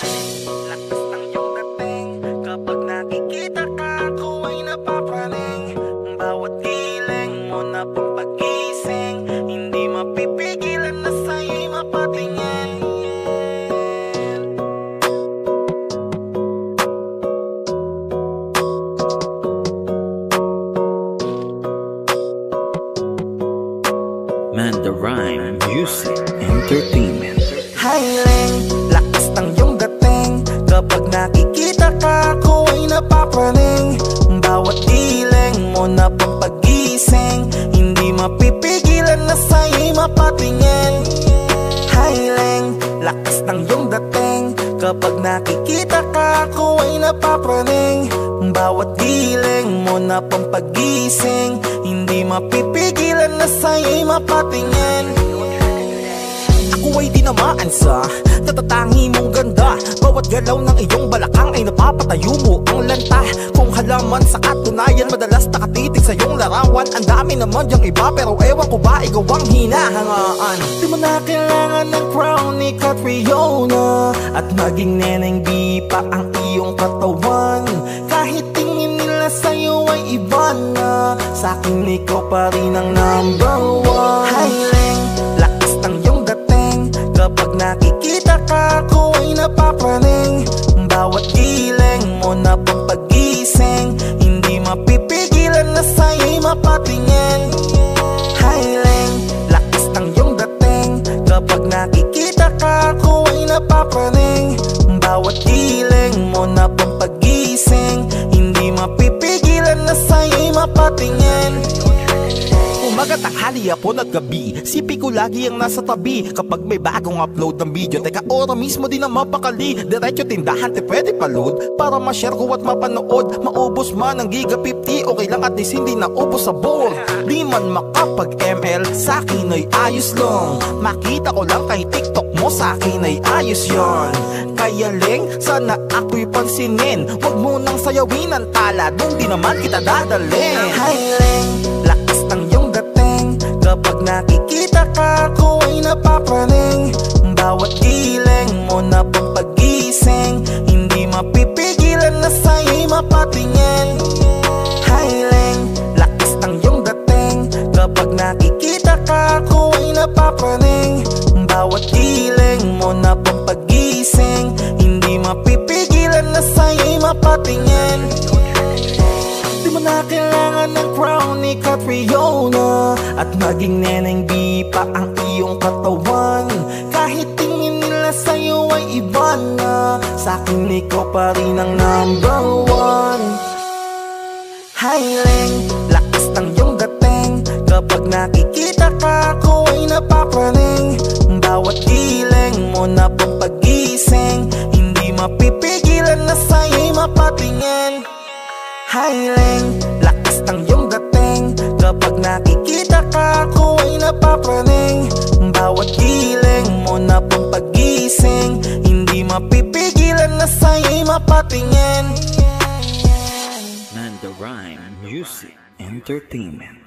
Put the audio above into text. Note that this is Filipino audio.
Lakas ng iyong dating. Kapag nakikita ka Ako ay napapraning. Bawat giling mo na pampagising Hindi mapipigilan na sa'yo'y mapatingin. Man the Rhyme Music Entertainment. Highling, ay napapraning Bawat giling mo na pampagising Hindi mapipigilan na sa'yo'y mapatingin. Highling, lakas ng iyong dating. Kapag nakikita ka, ako ay napapraning. Bawat giling mo na pampagising Hindi mapipigilan na sa'yo'y mapatingin. Ako ay dinamaan sa Natatangi mong ganda. Bawat galaw ng iyong balakang Ay napapatayo mo ang lanta. Kung halaman sa katunayan Madalas nakatitig sa iyong larawan. Ang dami naman yung iba Pero ewan ko ba ikaw ang hinahangaan. Di mo na kailangan ng crown ni Catriona. At maging neneng di pa ang iyong katawan. Kahit tingin nila sa'yo ay iba na. Sa'kin ikaw pa rin ang number one. Highling, Kapag nakikita ka, ako ay napapraning Bawat giling mo na pampagising Hindi mapipigilan na sa'yo'y mapatingin. Highling, lakas ng iyong dating. Kapag nakikita ka, ako ay napapraning Bawat giling mo na tanghali, hapon at gabi Sipi ko lagi ang nasa tabi. Kapag may bagong upload ng video Teka, ora mismo din ang mapakali. Diretso tindahan, te pwede pa-load? Para ma-share ko at mapanood Maubos man ang giga 50 Okay lang at least hindi naubos sa board. Di man makapag-ML Sa akin ay ayos lang. Makita ko lang kay TikTok mo Sa akin ay ayos yon Kaya leng, sana ako'y pansinin. Huwag mo nang sayawin ang tala Doon di naman kita dadalhin. Hi na kailangan ng crown ni Catriona At maging neneng di pa ang iyong katawan. Kahit tingin nila sa'yo ay iba na Sa'kin ikaw pa rin ang number one. Highling, lakas ng iyong dating. Kapag nakikita ka, ako ay napapraning Bawat giling mo na pampagising Hindi mapipigilan na sa'yo'y mapatingin Highling, lakas ng iyong dating. Kapag nakikita ka, ako ay napapraning Bawat giling mo na pampagising Hindi mapipigilan na sa'yo'y mapatingin. Man the Rhyme Music Entertainment